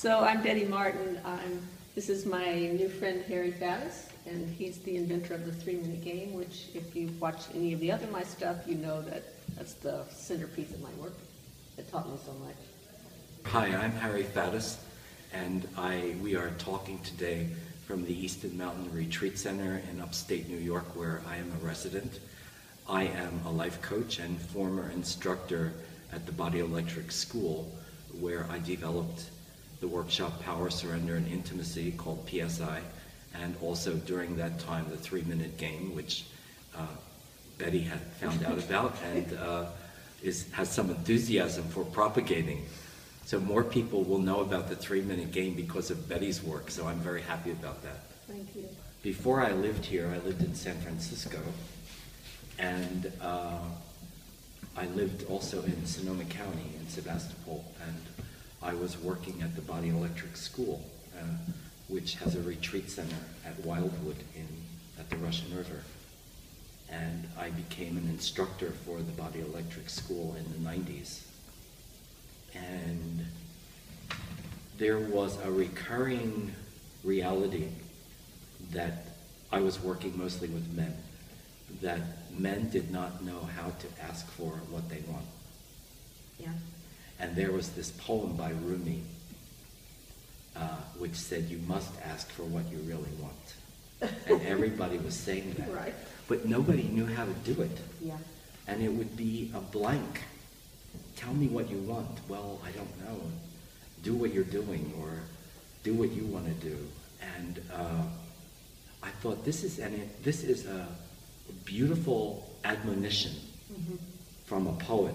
So I'm Betty Martin. I'm, this is my new friend Harry Faddis, and he's the inventor of the three-minute game, which if you've watched any of the other my stuff, you know that that's the centerpiece of my work. It taught me so much. Hi, I'm Harry Faddis, and I, we are talking today from the Easton Mountain Retreat Center in upstate New York, where I am a resident. I am a life coach and former instructor at the Body Electric School, where I developed the workshop Power, Surrender, and Intimacy called PSI, and also during that time the three-minute game, which uh, Betty had found out about and uh, is, has some enthusiasm for propagating. So more people will know about the three-minute game because of Betty's work, so I'm very happy about that. Thank you. Before I lived here, I lived in San Francisco, and uh, I lived also in Sonoma County in Sebastopol, and I was working at the Body Electric School, uh, which has a retreat center at Wildwood in at the Russian River. And I became an instructor for the Body Electric School in the 90s. And there was a recurring reality that I was working mostly with men, that men did not know how to ask for what they want. Yeah. And there was this poem by Rumi, uh, which said, You must ask for what you really want. And everybody was saying that. Right. But nobody knew how to do it. Yeah. And it would be a blank. Tell me what you want. Well, I don't know. Do what you're doing or do what you want to do. And uh, I thought this is an, this is a beautiful admonition Mm-hmm. from a poet.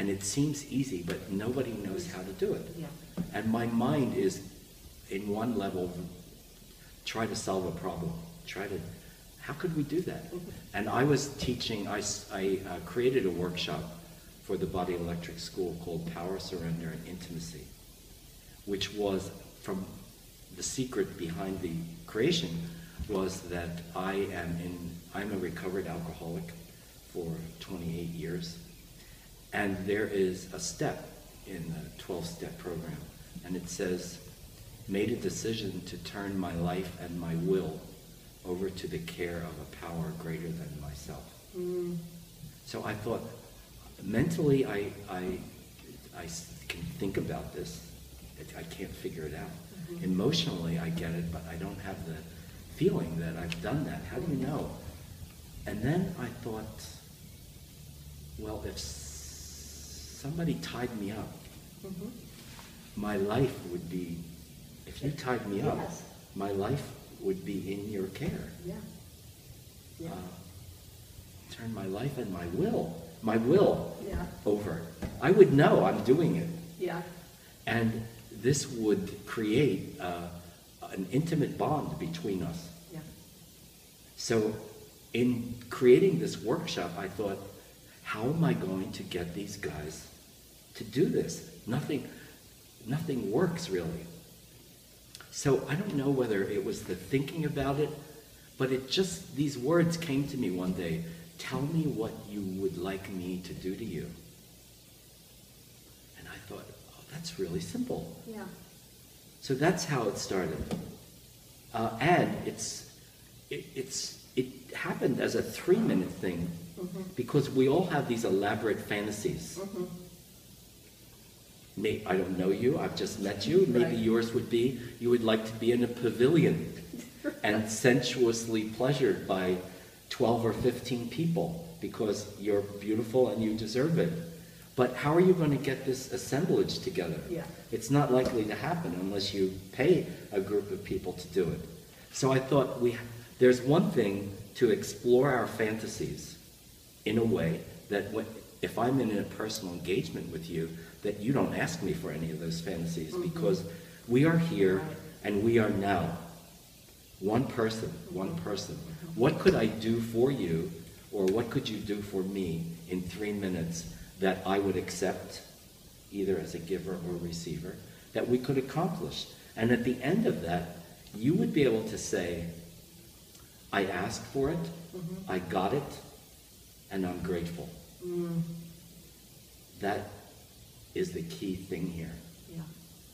And it seems easy, but nobody knows how to do it. Yeah. And my mind is, in one level, try to solve a problem. Try to, how could we do that? Mhm. And I was teaching, I uh, created a workshop for the Body Electric School called Power, Surrender, and Intimacy, which was from the secret behind the creation was that I am in, I'm a recovered alcoholic for 28 years. And there is a step in the 12 step program, and it says, made a decision to turn my life and my will over to the care of a power greater than myself. Mm. So I thought, mentally, I I can think about this. I can't figure it out. Mhm. Emotionally, I get it, but I don't have the feeling that I've done that. How do you know? And then I thought, well, if somebody tied me up, Mhm. my life would be, if you tied me up, Yes. my life would be in your care. Yeah. Yeah. Uh, turn my life and my will, my will Yeah. over. I would know I'm doing it. Yeah. And this would create uh, an intimate bond between us. Yeah. So, in creating this workshop, I thought, how am I going to get these guys to do this? Nothing, nothing works really. So I don't know whether it was the thinking about it, but it just these words came to me one day. Tell me what you would like me to do to you. And I thought, oh, that's really simple. Yeah. So that's how it started. Uh, and it's, it, it's, it happened as a three minute thing Mhm. because we all have these elaborate fantasies. Mhm. May, I don't know you, I've just met you. Maybe Right. yours would be you would like to be in a pavilion and sensuously pleasured by 12 or 15 people because you're beautiful and you deserve it. But how are you going to get this assemblage together? Yeah. It's not likely to happen unless you pay a group of people to do it. So I thought we, there's one thing to explore our fantasies in a way that when, if I'm in a personal engagement with you, that you don't ask me for any of those fantasies Mhm. because we are here and we are now. One person, one person. What could I do for you or what could you do for me in three minutes that I would accept either as a giver or receiver that we could accomplish? And at the end of that, you would be able to say, I asked for it, Mhm. I got it, and I'm grateful. Mm. That is the key thing here. Yeah.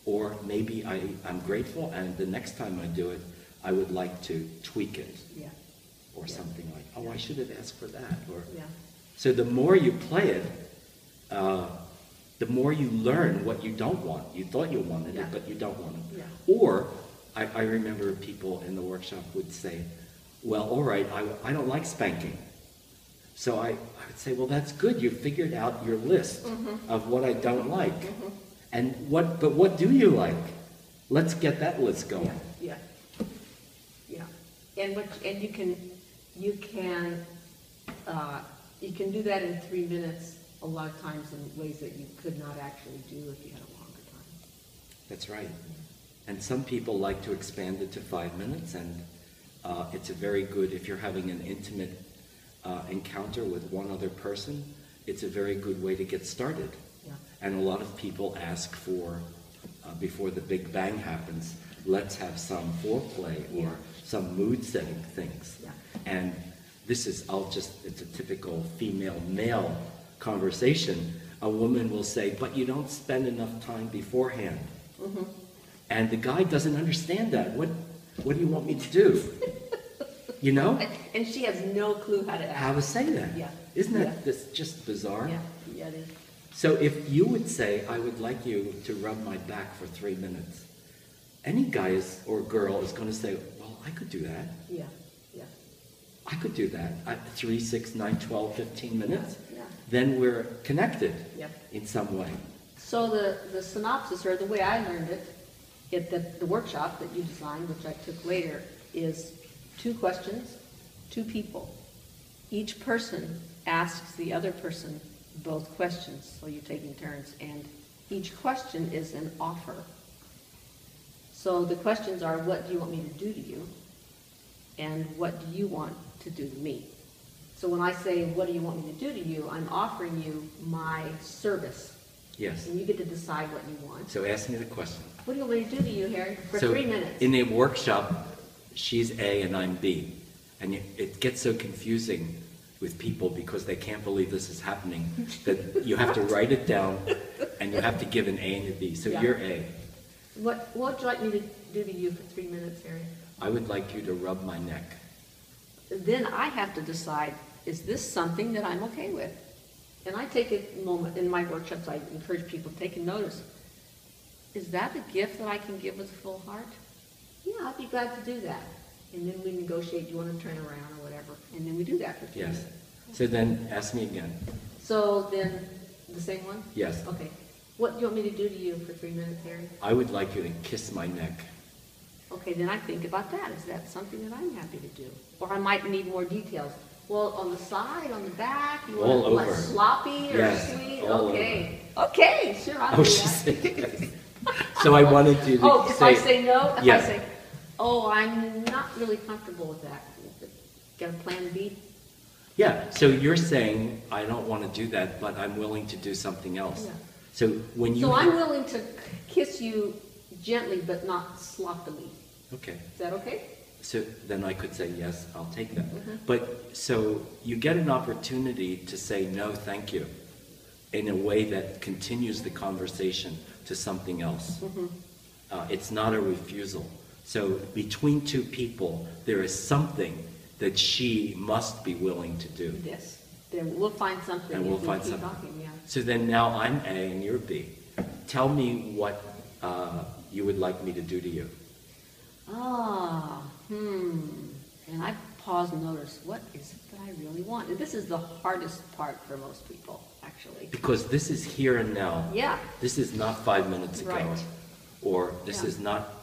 Or maybe I, I'm grateful and the next time I do it, I would like to tweak it Yeah, or Yeah. something like, oh, I should have asked for that, or. yeah, So the more you play it, uh, the more you learn what you don't want. You thought you wanted Yeah. it, but you don't want it. Yeah. Or I, I remember people in the workshop would say, well, all right, I, I don't like spanking. So I, I would say, well, that's good. You figured out your list Mm-hmm. of what I don't like. And what, but what do you like? Let's get that list yeah, going. yeah. Yeah, and what, and you can, you can, uh, you can do that in three minutes a lot of times in ways that you could not actually do if you had a longer time. That's right. And some people like to expand it to five minutes, and uh, it's a very good, if you're having an intimate uh, encounter with one other person, it's a very good way to get started. Yeah. And a lot of people ask for, uh, before the big bang happens, let's have some foreplay Yeah. or some mood setting things. Yeah. And this is, I'll just, it's a typical female male conversation. A woman will say, but you don't spend enough time beforehand. Mm-hmm. And the guy doesn't understand that. What, what do you want me to do? You know? And she has no clue how to How act. to say that? Yeah. Isn't Yeah. that this just bizarre? Yeah, yeah, it is. So if you would say, I would like you to rub my back for three minutes, any guy is, or girl is going to say, well, I could do that. Yeah, yeah. I could do that. I, three, six, nine, 12, 15 minutes. Yeah. Then we're connected Yep. in some way. So the, the synopsis, or the way I learned it, at the, the workshop that you designed, which I took later, is two questions, two people. Each person asks the other person both questions, so you're taking turns, and each question is an offer. So the questions are, what do you want me to do to you? And what do you want to do to me? So when I say, what do you want me to do to you, I'm offering you my service. Yes. And you get to decide what you want. So ask me the question. What do you want me to do to you, Harry, for So three minutes? In a workshop, she's A and I'm B. And it gets so confusing with people because they can't believe this is happening that you have to write it down and you have to give an A and a B. So Yeah. you're A. What, what would you like me to do to you for three minutes, Harry? I would like you to rub my neck. Then I have to decide, is this something that I'm okay with? And I take a moment, in my workshops, I encourage people to take a notice. Is that a gift that I can give with a full heart? Yeah, I'd be glad to do that. And then we negotiate, Do you want to turn around or whatever, and then we do that for three Yes. minutes. So then ask me again. So then, the same one? Yes. Okay. What do you want me to do to you for three minutes, Harry? I would like you to kiss my neck. Okay, then I think about that. Is that something that I'm happy to do? Or I might need more details. Well, on the side, on the back, you want All it like over. sloppy or Yes, sweet? all Okay. Okay, sure, I'll Oh, do she that. said. So I wanted you to Oh, if I say no, if I Yes. say, oh, I'm not really comfortable with that. Got a plan B? Yeah, so you're saying, I don't want to do that, but I'm willing to do something else. Yeah. So when you. So I'm willing to kiss you gently but not sloppily. Okay, Is that okay? so then I could say, yes, I'll take that. Mhm. But, so you get an opportunity to say, no, thank you, in a way that continues the conversation to something else. Mhm. Uh, it's not a refusal. So between two people, there is something that she must be willing to do. Yes. Then we'll find something And we'll find keep something. talking, yeah. So then now I'm A and you're B. Tell me what uh, you would like me to do to you. Ah, hmm. And I pause and notice, what is it that I really want? And this is the hardest part for most people, actually. Because this is here and now. Yeah, This is not five minutes ago. Right. Or this Yeah. is not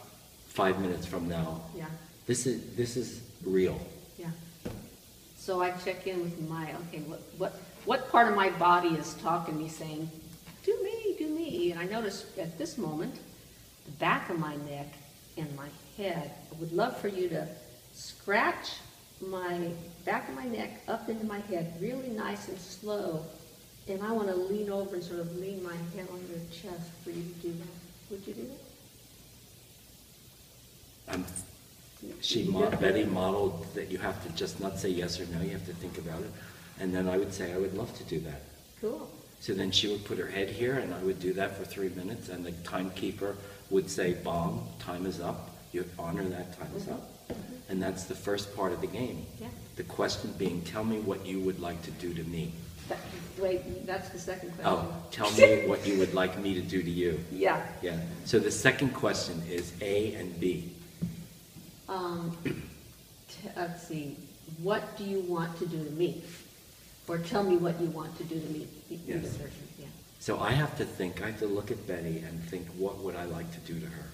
five minutes from now. yeah, This is, this is real. yeah. So I check in with my, okay, what, what, what part of my body is talking to me saying, do me, do me? And I notice at this moment, the back of my neck and my head, I would love for you to scratch my back of my neck up into my head, really nice and slow. And I want to lean over and sort of lean my head on your chest for you to do that. Would you do that? Um, she, mo- Betty modeled that you have to just not say yes or no, you have to think about it. And then I would say, I would love to do that. Cool. So then she would put her head here, and I would do that for three minutes, and the timekeeper would say, "Bong, time is up." You honor that time is up, and that's the first part of the game. Yeah. The question being, "Tell me what you would like to do to me." That- Wait, that's the second question. Oh, tell me what you would like me to do to you. Yeah. Yeah. So the second question is A and B. Um, t- let's see, what do you want to do to me? Or tell me what you want to do to me. E- either Yes. version, Yeah. So I have to think, I have to look at Betty and think, what would I like to do to her?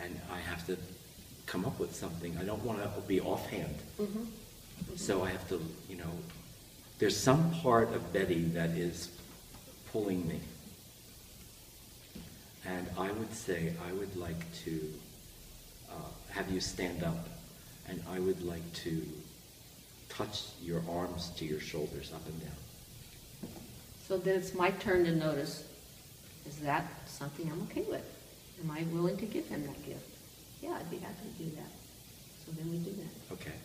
And I have to come up with something. I don't want to be offhand. Mhm. So I have to, you know, there's some part of Betty that is pulling me. And I would say, I would like to uh, have you stand up, and I would like to touch your arms to your shoulders up and down. So then it's my turn to notice, is that something I'm okay with? Am I willing to give him that gift? Yeah, I'd be happy to do that. So then we do that. Okay.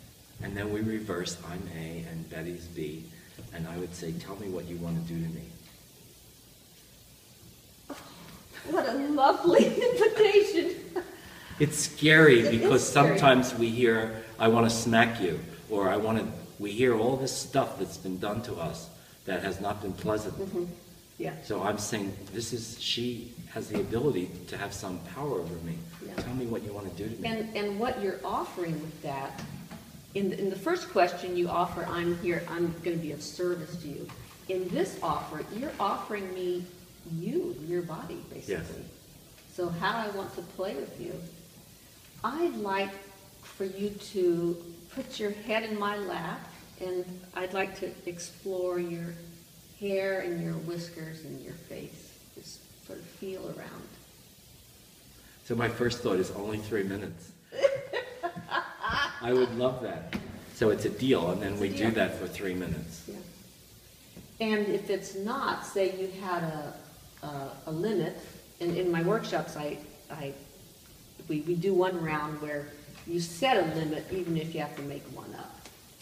And then we reverse, I'm A and Betty's B, and I would say, tell me what you want to do to me. What a lovely invitation. It's scary It because scary. sometimes we hear, I want to smack you, or I want to, we hear all this stuff that's been done to us that has not been pleasant. Mhm. Yeah. So I'm saying, this is, she has the ability to have some power over me. Yeah. Tell me what you want to do to me. And, and what you're offering with that, in, in the first question, you offer, I'm here, I'm gonna be of service to you. In this offer, you're offering me you, your body, basically. So how I want to play with you. I'd like for you to put your head in my lap, and I'd like to explore your hair and your whiskers and your face. Just sort of feel around. So my first thought is only three minutes. I would love that. So it's a deal, and then It's we do that for three minutes. Yeah. And if it's not, say you had a, a, a limit, and in my workshops, I, I, we, we do one round where you set a limit even if you have to make one up.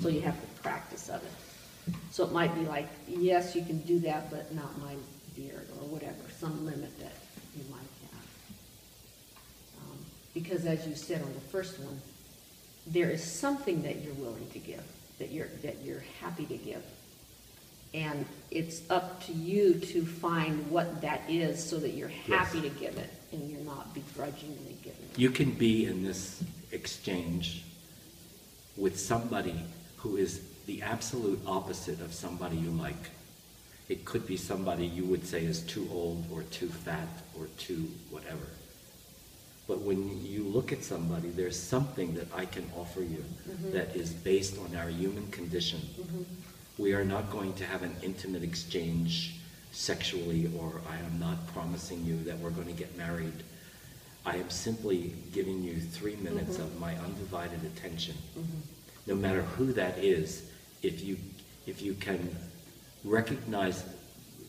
So you have the practice of it. So it might be like, yes, you can do that, but not my beard, or whatever, some limit that you might have. Um, Because as you said on the first one, there is something that you're willing to give, that you're, that you're happy to give. And it's up to you to find what that is so that you're happy to give it and you're not begrudgingly giving it. You can be in this exchange with somebody who is the absolute opposite of somebody you like. It could be somebody you would say is too old or too fat or too whatever. But when you look at somebody, there's something that I can offer you mm-hmm. that is based on our human condition. Mm-hmm. We are not going to have an intimate exchange sexually, or I am not promising you that we're going to get married. I am simply giving you three minutes of mm-hmm. my undivided attention. Mm-hmm. No matter who that is, if you, if you can recognize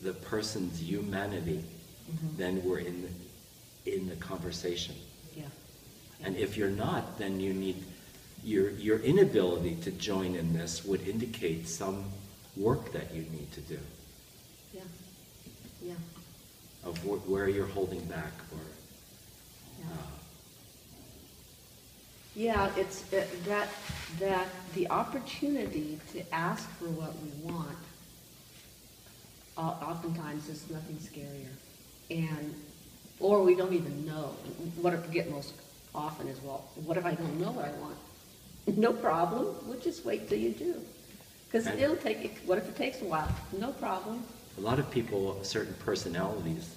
the person's humanity, mm-hmm. then we're in, the- in the conversation. Yeah. And if you're not, then you need, your, your inability to join in this would indicate some work that you need to do Yeah. Yeah. of wh- where you're holding back or, Yeah. uh, Yeah, it's uh, that, that the opportunity to ask for what we want o- oftentimes is nothing scarier. And, or we don't even know. What I get most often is, well, what if I don't know what I want? No problem, we'll just wait till you do. Because it'll take, what if it takes a while? No problem. a lot of people, certain personalities,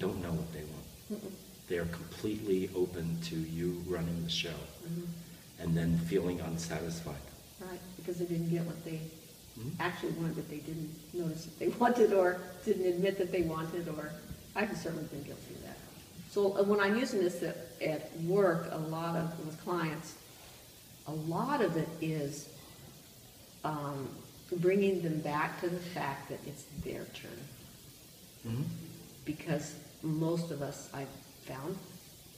don't know what they want. They are completely open to you running the show and then feeling unsatisfied. Right, because they didn't get what they Mhm. actually wanted, but they didn't notice that they wanted, or didn't admit that they wanted, or, I've certainly been guilty of that. So uh, when I'm using this at, at work, a lot of, with clients, a lot of it is, um, bringing them back to the fact that it's their turn. Mhm. Because most of us, I've found,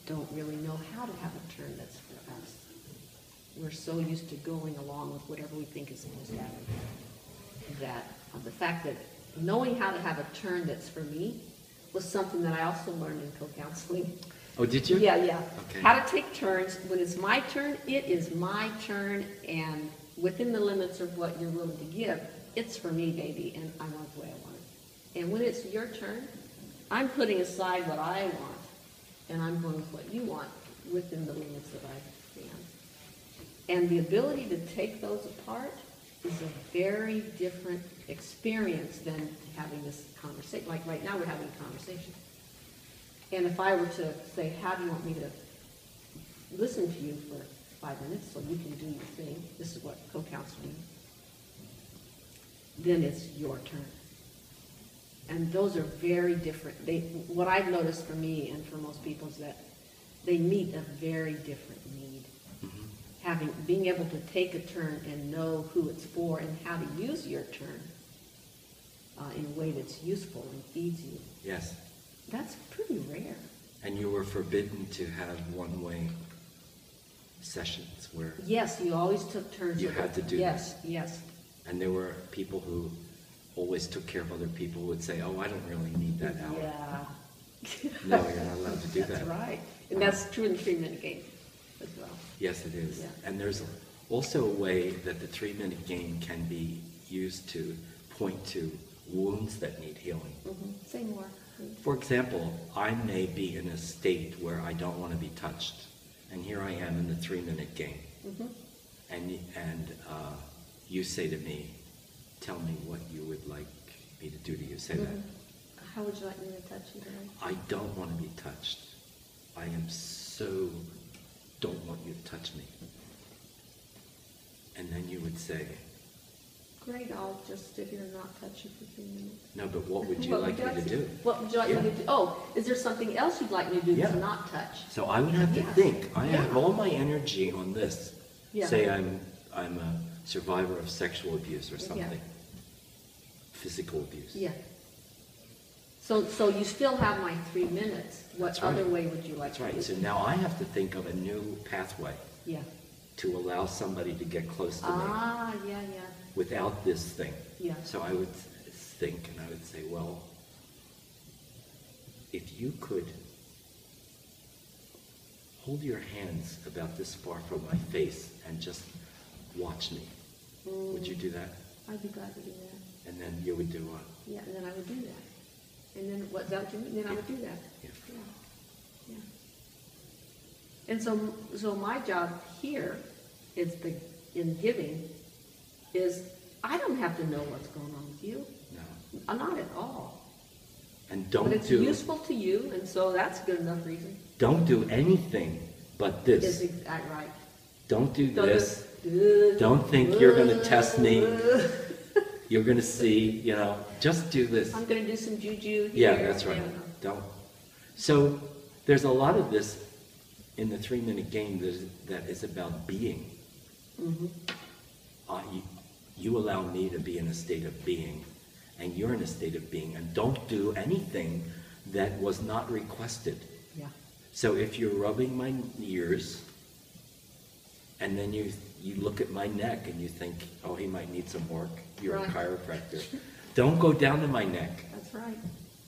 don't really know how to have a turn that's for us. We're so used to going along with whatever we think is supposed to happen. that uh, the fact that knowing how to have a turn that's for me was something that I also learned in co-counseling. Oh, did you? Yeah, yeah. Okay. How to take turns. When it's my turn, it is my turn, and within the limits of what you're willing to give, it's for me, baby, and I want it the way I want it. And when it's your turn, I'm putting aside what I want, and I'm going with what you want within the limits that I can. And the ability to take those apart is a very different experience than having this conversation. Like right now, we're having a conversation. And if I were to say, how do you want me to listen to you for five minutes so you can do your thing, this is what co-counseling, then it's your turn. And those are very different. They, what I've noticed for me and for most people is that they meet a very different need. Mhm. Having, being able to take a turn and know who it's for and how to use your turn uh, in a way that's useful and feeds you, Yes. That's pretty rare. And you were forbidden to have one-way sessions where, Yes, you always took turns. You had to do Yes, yes. and there were people who always took care of other people would say, oh, I don't really need that hour. Yeah. No, you're not allowed to do that. That's right. And that's true in the three-minute game as well. Yes, it is. Yeah. And there's also a way that the three-minute game can be used to point to wounds that need healing. Mhm. Say more. For example, I may be in a state where I don't want to be touched, and here I am in the three-minute game, Mhm. and and uh, you say to me, "Tell me what you would like me to do to you." Say that. Mhm. How would you like me to touch you today? I don't want to be touched. I am so don't want you to touch me. And then you would say, Great, I'll just sit here and not touch you for three minutes. "No, but what would you What like me to do?" What would you like me Yeah. to do? Oh, is there something else you'd like me to do Yeah. that's not touch? So I would have to think. I have Yeah. all my energy on this. Yeah. Say I'm I'm a survivor of sexual abuse or something, physical abuse. Yeah. So, so you still have my three minutes. What That's right. other way would you like? That's right. to So now I have to think of a new pathway Yeah. to allow somebody to get close to me Ah, yeah, yeah. Without this thing. Yeah. So I would think and I would say, well, if you could hold your hands about this far from my face and just watch me, would you do that? Mm, I'd be glad to do that. And then you would do what? Yeah, and then I would do that. And then what, that mean? Then I would do that. Yeah. Yeah. Yeah. And so, so my job here is the, in giving, is I don't have to know what's going on with you. No. Uh, Not at all. And don't do it's do useful to you, and so that's a good enough reason. don't do anything but Is this. exact right. Don't do Don't this. do- Don't think you're gonna test me. You're gonna see, you know, just do this. I'm gonna do some juju here. Yeah, that's right. Yeah. Don't. So there's a lot of this in the three minute game that is, that is about being. Mm -hmm. Uh, you, you allow me to be in a state of being, and you're in a state of being, and don't do anything that was not requested. Yeah. So if you're rubbing my ears, and then you you look at my neck and you think, oh, he might need some work. You're Right. a chiropractor. Don't go down to my neck. That's right.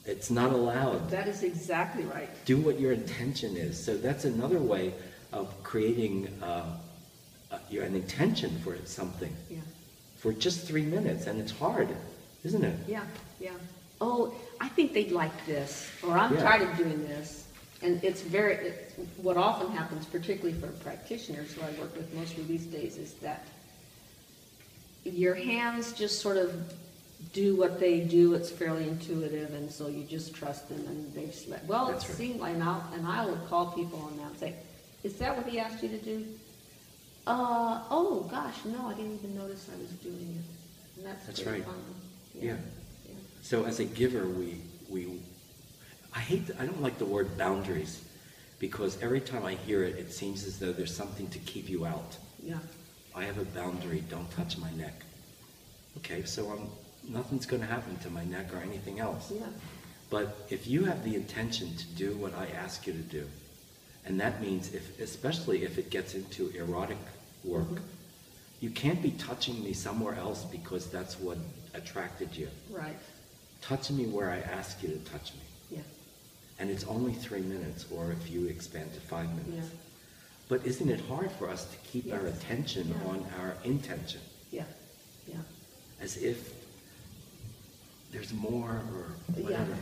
It's not allowed. That is exactly right. Do what your intention is. So that's another way of creating uh, uh, your, an intention for something Yeah. For just three minutes, and it's hard, isn't it? Yeah, yeah. Oh, I think they'd like this, or I'm Yeah. tired of doing this. And it's very, it, what often happens, particularly for practitioners who I work with mostly these days, is that your hands just sort of do what they do. It's fairly intuitive, and so you just trust them, and they just let. Well, it That's right. seemed like, and I'll, and I will call people on that and say, "Is that what he asked you to do?" Uh, oh gosh, no, I didn't even notice I was doing it. And that's That's pretty right. Yeah. yeah. So as a giver, we, we, I hate, I don't like the word boundaries, because every time I hear it, it seems as though there's something to keep you out. Yeah. I have a boundary, don't touch my neck. Okay, so I'm, nothing's gonna happen to my neck or anything else. Yeah. But if you have the intention to do what I ask you to do, and that means if, especially if it gets into erotic work, mm-hmm. You can't be touching me somewhere else because that's what attracted you. Right, Touch me where I ask you to touch me. yeah, And it's only three minutes, or if you expand to five minutes. Yeah. But isn't it hard for us to keep our attention Yeah. on our intention? yeah, yeah. As if there's more or Yeah, whatever.